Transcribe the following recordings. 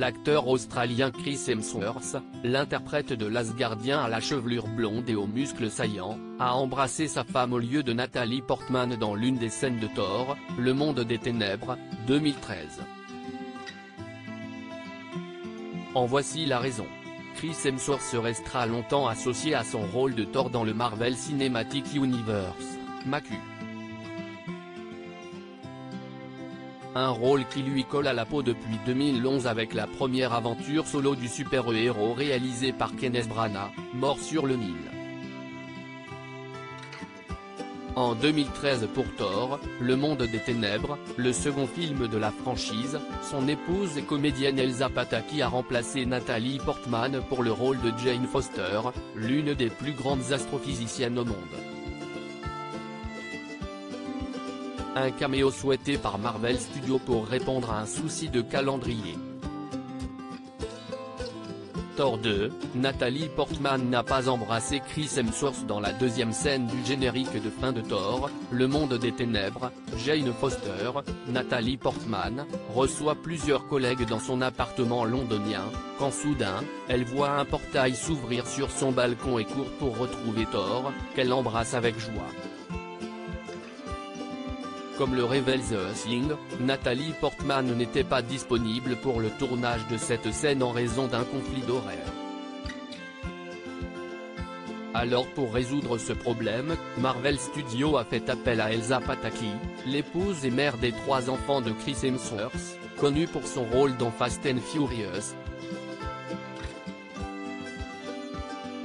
l'acteur australien Chris Hemsworth, l'interprète de l'Asgardien à la chevelure blonde et aux muscles saillants, a embrassé sa femme au lieu de Nathalie Portman dans l'une des scènes de Thor, Le Monde des Ténèbres, 2013. En voici la raison. Chris Hemsworth restera longtemps associé à son rôle de Thor dans le Marvel Cinematic Universe, MACU. Un rôle qui lui colle à la peau depuis 2011 avec la première aventure solo du super-héros réalisée par Kenneth Branagh, Mort sur le Nil. En 2013 pour Thor, Le Monde des Ténèbres, le second film de la franchise, son épouse et comédienne Elsa Pataki a remplacé Nathalie Portman pour le rôle de Jane Foster, l'une des plus grandes astrophysiciennes au monde. Un caméo souhaité par Marvel Studios pour répondre à un souci de calendrier. Thor 2, Nathalie Portman n'a pas embrassé Chris Hemsworth dans la deuxième scène du générique de fin de Thor, Le Monde des Ténèbres, Jane Foster, Nathalie Portman, reçoit plusieurs collègues dans son appartement londonien, quand soudain, elle voit un portail s'ouvrir sur son balcon et court pour retrouver Thor, qu'elle embrasse avec joie. Comme le révèle The Thing, Nathalie Portman n'était pas disponible pour le tournage de cette scène en raison d'un conflit d'horaire. Alors pour résoudre ce problème, Marvel Studios a fait appel à Elsa Pataki, l'épouse et mère des trois enfants de Chris Hemsworth, connue pour son rôle dans Fast and Furious,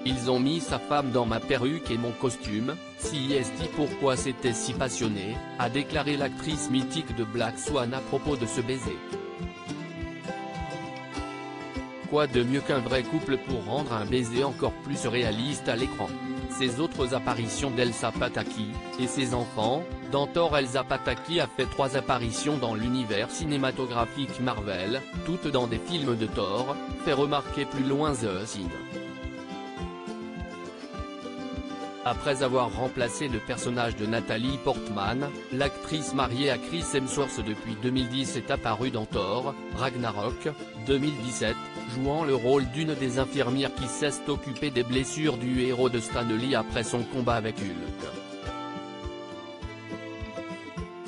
Ils ont mis sa femme dans ma perruque et mon costume, si est pourquoi c'était si passionné, a déclaré l'actrice mythique de Black Swan à propos de ce baiser. Quoi de mieux qu'un vrai couple pour rendre un baiser encore plus réaliste à l'écran? Ses autres apparitions d'Elsa Pataki, et ses enfants, dans Thor Elsa Pataki a fait trois apparitions dans l'univers cinématographique Marvel, toutes dans des films de Thor, fait remarquer plus loin The. Après avoir remplacé le personnage de Nathalie Portman, l'actrice mariée à Chris Hemsworth depuis 2010 est apparue dans Thor, Ragnarok, 2017, jouant le rôle d'une des infirmières qui cesse d'occuper des blessures du héros de Stanley après son combat avec Hulk.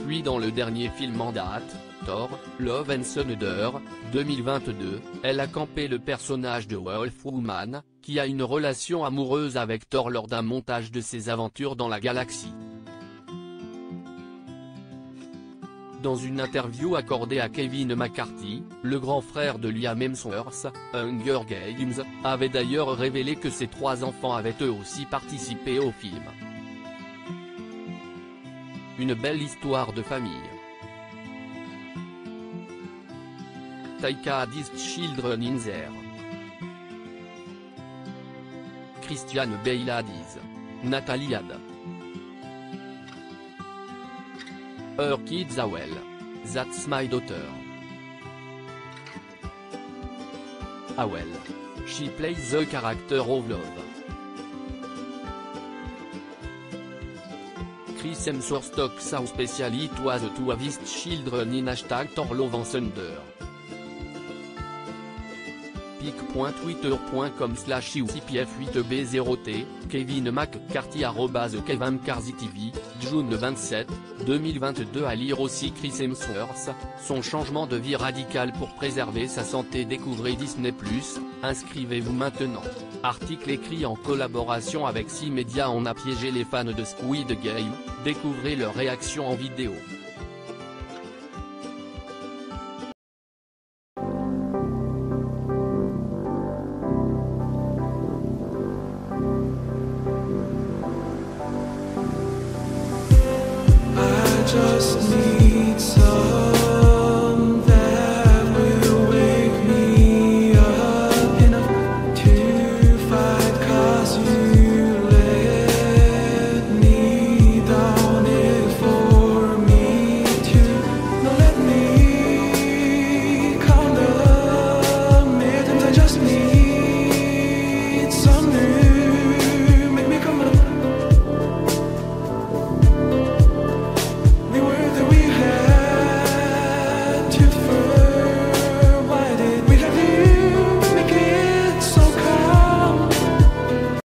Puis dans le dernier film en date, Thor, Love and Thunder, 2022, elle a campé le personnage de Wolf Woman, qui a une relation amoureuse avec Thor lors d'un montage de ses aventures dans la galaxie. Dans une interview accordée à Kevin McCarthy, le grand frère de Liam Hemsworth, Hunger Games, avait d'ailleurs révélé que ses trois enfants avaient eux aussi participé au film. Une belle histoire de famille. Taika Adist Children in There. Christiane Bale Nathalie Ad. Her kids are well. That's my daughter. Well. She plays the character of love. Chris Hemsworth talks how special it was to have children in hashtag Thor Love and Thunder pic.twitter.com slash 8b0t, Kevin McCarthy Kevin TV, June 27, 2022 à lire aussi Chris Hemsworth, son changement de vie radical pour préserver sa santé découvrez Disney+, inscrivez-vous maintenant. Article écrit en collaboration avec 6 médias on a piégé les fans de Squid Game, découvrez leur réaction en vidéo.